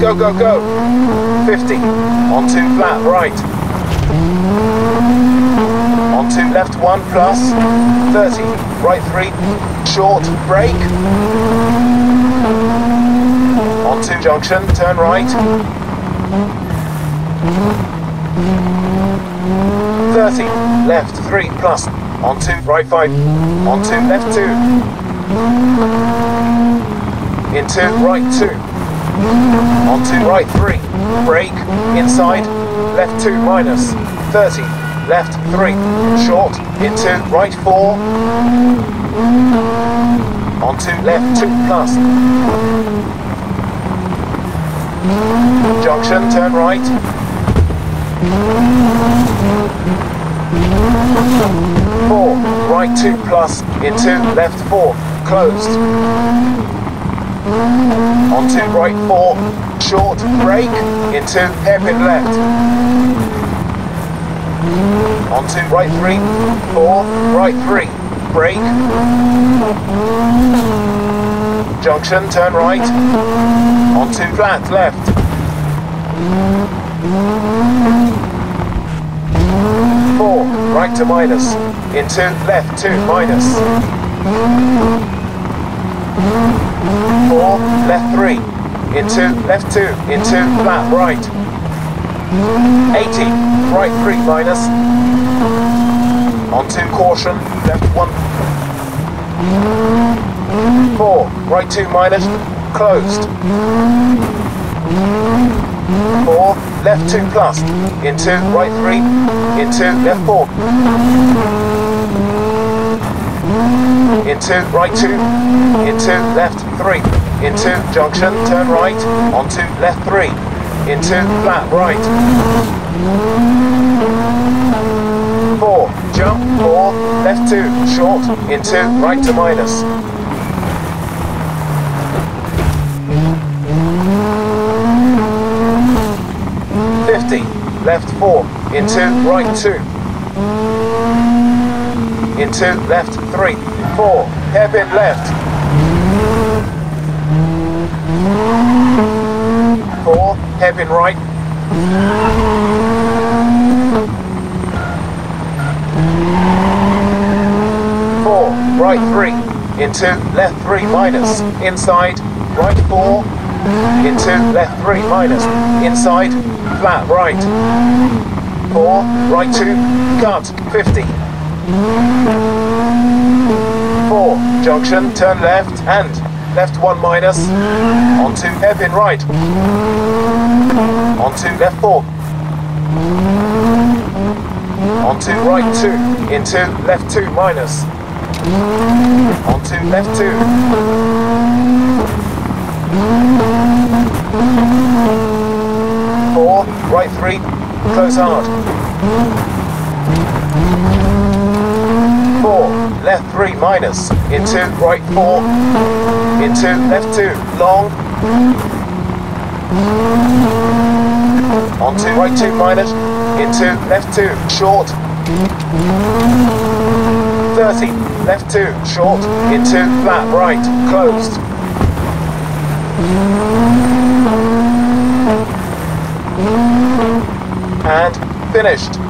Go, go, go. 50. On two flat, right. On two left, one plus. 30. Right three. Short, brake. On two junction, turn right. 30. Left three plus. Onto right 5. Onto left 2. Into right 2. Onto right 3. Brake. Inside. Left 2 minus. 30. Left 3. Short. Into right 4. Onto left 2 plus. Junction. Turn right. Four, right two plus, into left four, closed. Onto right four, short, brake, into hairpin left. Onto right three, four, right three, brake. Junction, turn right. Onto flat left. Four, right two minus. Into left two, minus. Four, left three. Into left two, into flat right. 80, right three, minus. On two, caution, left one. Four, right two, minus. Closed. Four, left two plus, into right three, into left four, into right two, into left three, into junction, turn right, onto left three, into flat right. Four, jump, four, left two, short, into right two minus. Fifty, left four, into right two, into left three, four, hairpin left. Four, hairpin right. Four, right three, into left three minus, inside, right four, into left three minus, inside, flat right. Four, right two, cut, 50. Four, junction, turn left, and left one minus, onto hairpin right, onto left four, onto right two, into left two minus, onto left two, four, right three, close hard. Four, left three minus, into right four, into left two, long, onto right two minus, into left two, short, 30, left two, short, into flat right, closed. And finished.